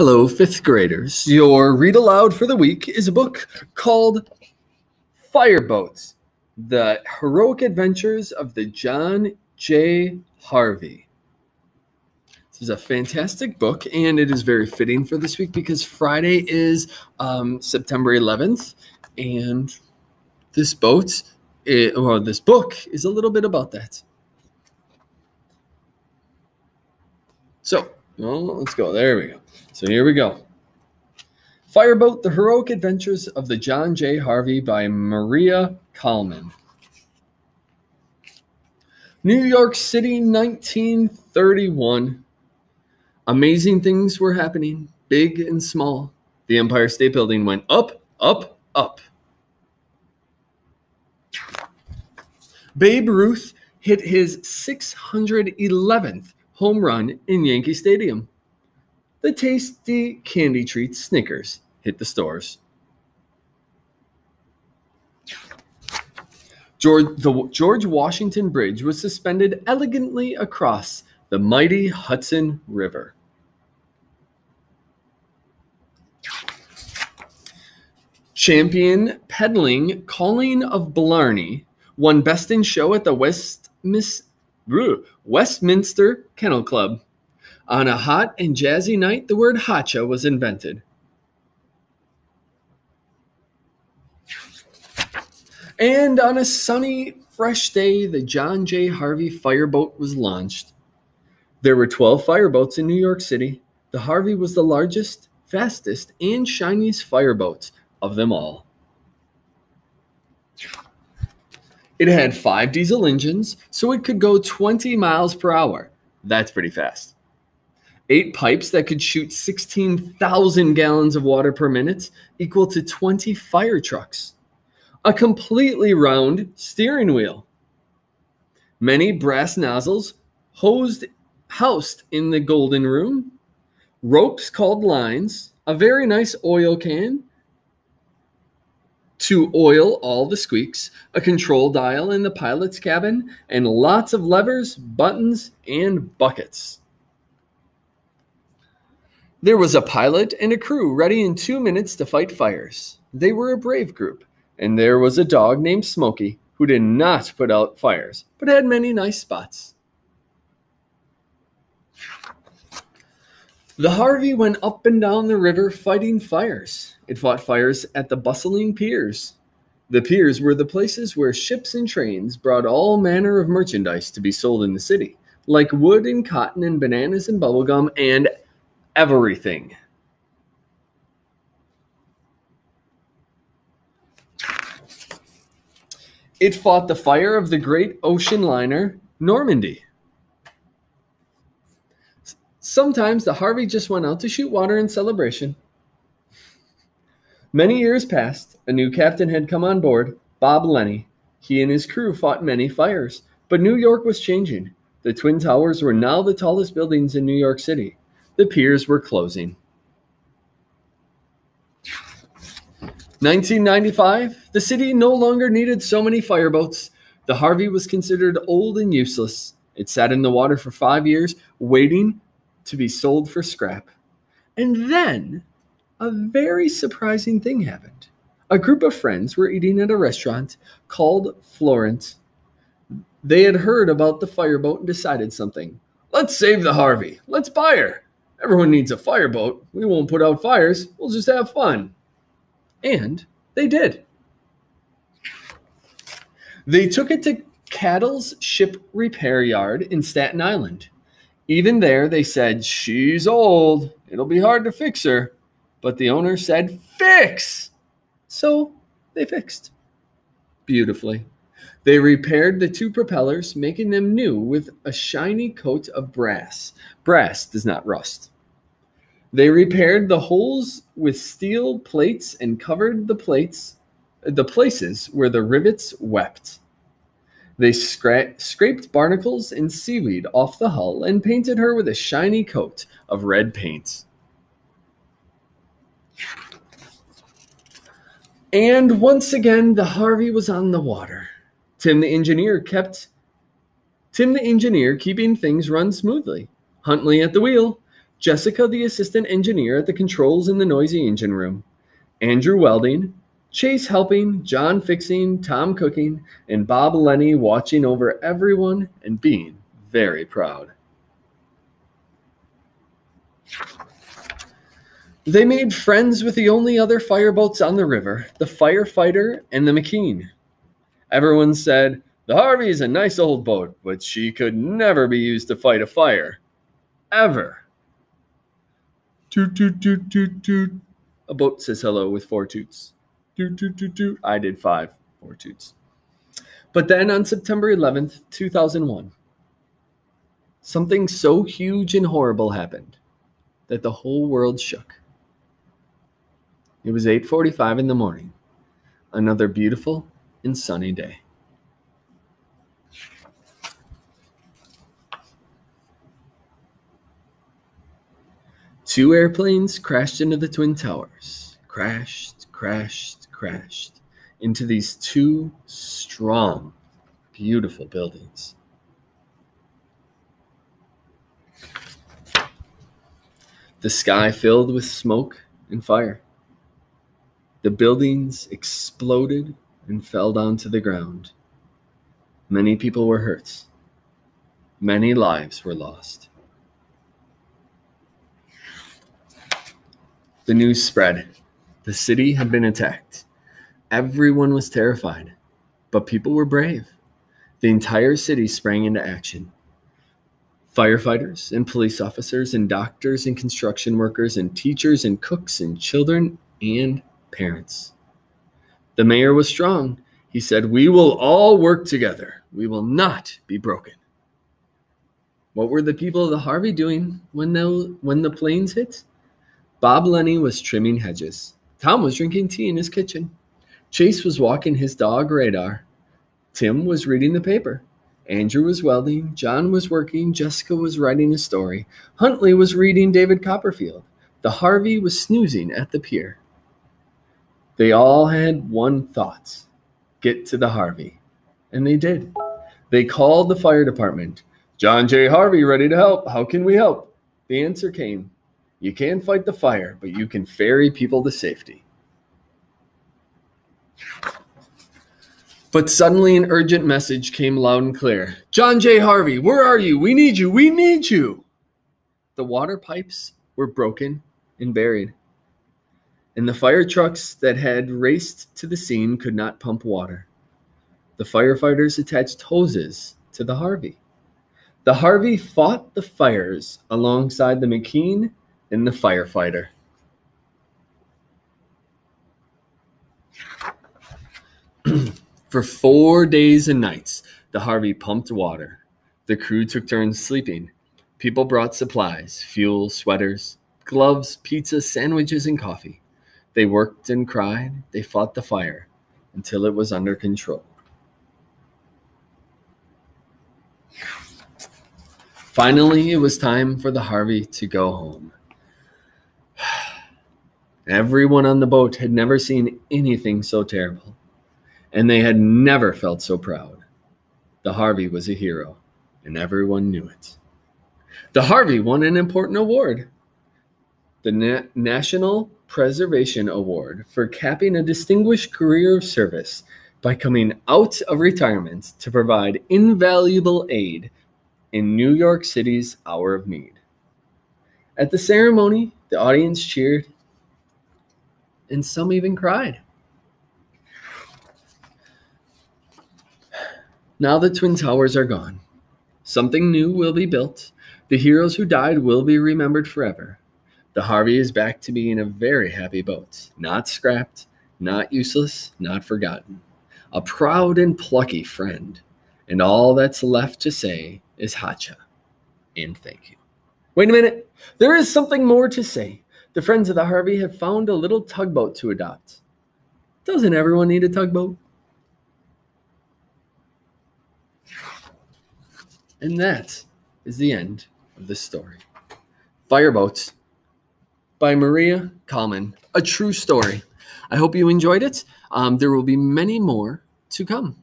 Hello, fifth graders. Your read aloud for the week is a book called Fireboats The Heroic Adventures of the John J. Harvey. This is a fantastic book, and it is very fitting for this week because Friday is um, September 11th, and this boat, i- or this book, is a little bit about that. So, well, let's go. There we go. So here we go. Fireboat: The Heroic Adventures of the John J. Harvey by Maria Kalman. New York City, 1931. Amazing things were happening, big and small. The Empire State Building went up, up, up. Babe Ruth hit his 611th home run in Yankee Stadium. The tasty candy treat Snickers hit the stores. George, the George Washington Bridge was suspended elegantly across the mighty Hudson River. Champion Pendley Calling of Blarney won Best in Show at the West, Miss, Ugh, Westminster Kennel Club. On a hot and jazzy night, the word hacha was invented. And on a sunny, fresh day, the John J. Harvey fireboat was launched. There were 12 fireboats in New York City. The Harvey was the largest, fastest, and shiniest fireboat of them all. It had five diesel engines, so it could go 20 miles per hour. That's pretty fast. Eight pipes that could shoot 16,000 gallons of water per minute, equal to 20 fire trucks. A completely round steering wheel. Many brass nozzles hosed, housed in the golden room. Ropes called lines. A very nice oil can, to oil all the squeaks, a control dial in the pilot's cabin, and lots of levers, buttons, and buckets. There was a pilot and a crew ready in two minutes to fight fires. They were a brave group, and there was a dog named Smokey who did not put out fires, but had many nice spots. The Harvey went up and down the river fighting fires. It fought fires at the bustling piers. The piers were the places where ships and trains brought all manner of merchandise to be sold in the city, like wood and cotton and bananas and bubblegum and everything. It fought the fire of the great ocean liner Normandie. Sometimes the Harvey just went out to shoot water in celebration. Many years passed. A new captain had come on board, Bob Lenny. He and his crew fought many fires, but New York was changing. The Twin Towers were now the tallest buildings in New York City. The piers were closing. 1995, the city no longer needed so many fireboats. The Harvey was considered old and useless. It sat in the water for five years, waiting to be sold for scrap. And then a very surprising thing happened. A group of friends were eating at a restaurant called Florence. They had heard about the fireboat and decided something. Let's save the Harvey. Let's buy her. Everyone needs a fireboat. We won't put out fires. We'll just have fun. And they did. They took it to Caddell's Ship Repair Yard in Staten Island. Even there, they said, She's old. It'll be hard to fix her. But the owner said, Fix! So they fixed. Beautifully. They repaired the two propellers, making them new with a shiny coat of brass. Brass does not rust. They repaired the holes with steel plates and covered the plates, the places where the rivets wept. They scra- scraped barnacles and seaweed off the hull and painted her with a shiny coat of red paint. And once again, the Harvey was on the water. Tim the engineer kept Tim the engineer keeping things run smoothly. Huntley at the wheel. Jessica, the assistant engineer at the controls in the noisy engine room, Andrew welding, Chase helping, John fixing, Tom cooking, and Bob Lenny watching over everyone and being very proud. They made friends with the only other fireboats on the river, the firefighter and the McKean. Everyone said, The Harvey is a nice old boat, but she could never be used to fight a fire. Ever. Toot, toot, toot, toot, toot. A boat says hello with four toots. I did five, four toots. But then on September 11th, 2001, something so huge and horrible happened that the whole world shook. It was 8:45 in the morning. Another beautiful and sunny day. Two airplanes crashed into the Twin Towers. Crashed, crashed, crashed into these two strong, beautiful buildings. The sky filled with smoke and fire. The buildings exploded and fell down to the ground. Many people were hurt. Many lives were lost. The news spread. The city had been attacked. Everyone was terrified, but people were brave. The entire city sprang into action. Firefighters and police officers and doctors and construction workers and teachers and cooks and children and parents. The mayor was strong. He said, We will all work together. We will not be broken. What were the people of the Harvey doing when the, when the planes hit? Bob Lenny was trimming hedges. Tom was drinking tea in his kitchen. Chase was walking his dog Radar. Tim was reading the paper. Andrew was welding. John was working. Jessica was writing a story. Huntley was reading David Copperfield. The Harvey was snoozing at the pier. They all had one thought get to the Harvey. And they did. They called the fire department. John J. Harvey, ready to help. How can we help? The answer came You can't fight the fire, but you can ferry people to safety. But suddenly an urgent message came loud and clear John J. Harvey, where are you? We need you. We need you. The water pipes were broken and buried and the fire trucks that had raced to the scene could not pump water. The firefighters attached hoses to the Harvey. The Harvey fought the fires alongside the McKean and the firefighter. For four days and nights, the Harvey pumped water. The crew took turns sleeping. People brought supplies fuel, sweaters, gloves, pizza, sandwiches, and coffee. They worked and cried. They fought the fire until it was under control. Finally, it was time for the Harvey to go home. Everyone on the boat had never seen anything so terrible, and they had never felt so proud. The Harvey was a hero, and everyone knew it. The Harvey won an important award the Na- National Preservation Award for capping a distinguished career of service by coming out of retirement to provide invaluable aid in New York City's hour of need. At the ceremony, the audience cheered and some even cried. Now the Twin Towers are gone. Something new will be built. The heroes who died will be remembered forever. The Harvey is back to being a very happy boat, not scrapped, not useless, not forgotten. A proud and plucky friend. And all that's left to say is Hacha and thank you. Wait a minute. There is something more to say. The friends of the Harvey have found a little tugboat to adopt. Doesn't everyone need a tugboat? And that is the end of this story. Fireboats by Maria Kalman. A true story. I hope you enjoyed it. Um, there will be many more to come.